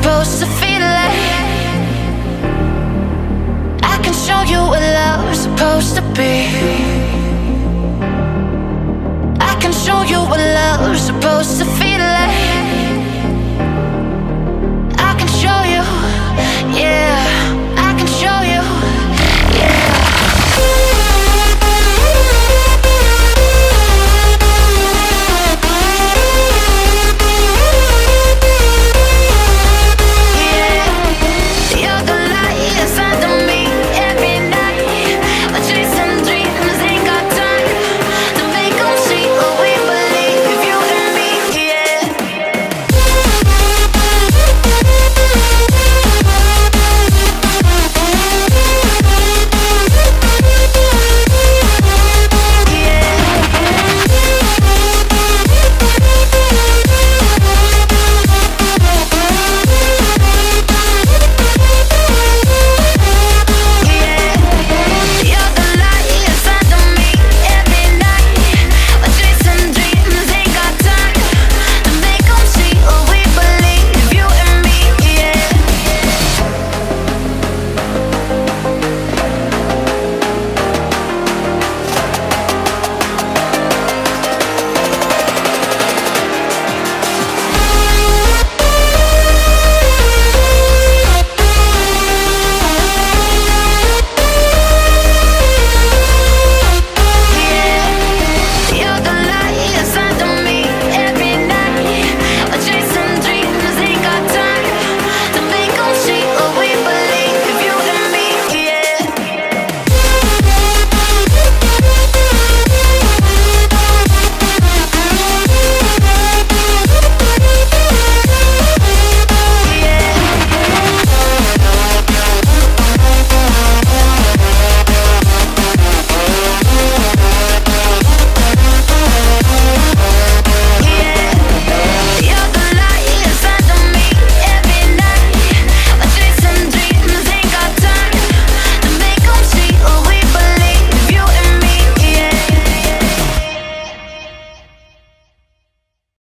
supposed to feel it. I can show you what love's supposed to be I can show you what love's